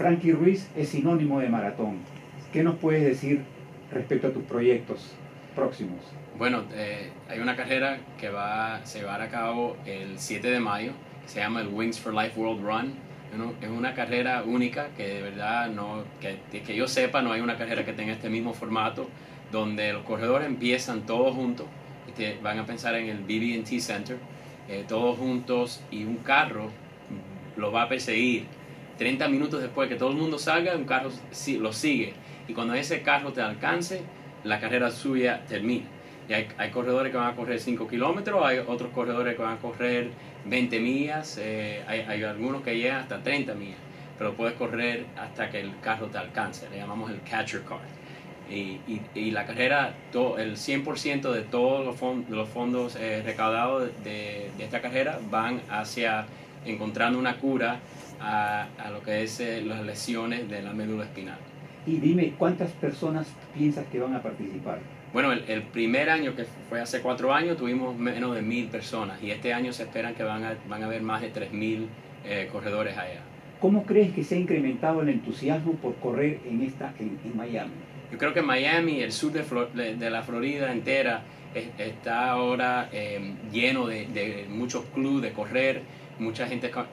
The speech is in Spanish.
Frankie Ruiz es sinónimo de maratón. ¿Qué nos puedes decir respecto a tus proyectos próximos? Bueno, eh, hay una carrera que va, se va a cabo el 7 de mayo, se llama el Wings for Life World Run. Es una carrera única que de verdad, no, que, que yo sepa, no hay una carrera que tenga este mismo formato, donde los corredores empiezan todos juntos, este, van a pensar en el BB&T Center, eh, todos juntos y un carro lo va a perseguir 30 minutos después que todo el mundo salga, un carro lo sigue. Y cuando ese carro te alcance, la carrera suya termina. Y hay, corredores que van a correr 5 kilómetros, hay otros corredores que van a correr 20 millas, eh, hay, algunos que llegan hasta 30 millas, pero puedes correr hasta que el carro te alcance, le llamamos el catcher car. Y, y, y la carrera, el 100% de todos los fondos eh, recaudados de, de, esta carrera van hacia encontrando una cura a, a lo que es eh, las lesiones de la médula espinal. Y dime, ¿cuántas personas piensas que van a participar? Bueno, el, el, primer año, que fue hace cuatro años, tuvimos menos de mil personas y este año se esperan que van a, van a haber más de tres mil eh, corredores allá. ¿Cómo crees que se ha incrementado el entusiasmo por correr en, esta, en, en Miami? Yo creo que Miami, el sur de, Flor de, la Florida entera, es, está ahora eh, lleno de, de muchos clubes de correr, mucha gente